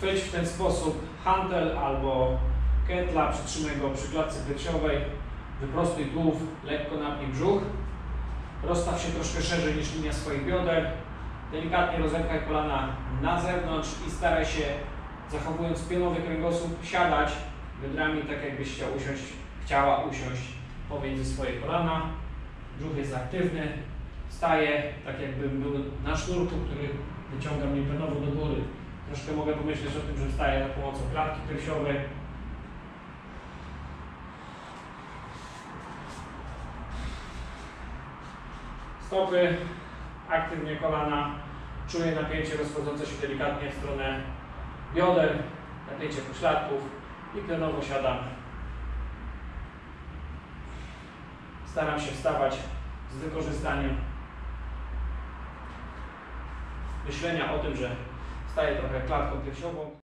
chwyć w ten sposób hantel albo ketla, przytrzymaj go przy klatce piersiowej, wyprostuj tułów, lekko napnij brzuch, rozstaw się troszkę szerzej niż linia swoich bioder, delikatnie rozepchaj kolana na zewnątrz i staraj się, zachowując pionowy kręgosłup, siadać biodrami tak jakbyś chciał usiąść, chciała usiąść pomiędzy swoje kolana. Brzuch jest aktywny, staje tak jakbym był na sznurku, który wyciąga mnie pionowo do góry. Troszkę mogę pomyśleć o tym, że wstaję za pomocą klatki piersiowej. Stopy, aktywnie kolana, czuję napięcie rozchodzące się delikatnie w stronę bioder, napięcie pośladków i pionowo siadam. Staram się wstawać z wykorzystaniem myślenia o tym, że staję trochę klatką piersiową.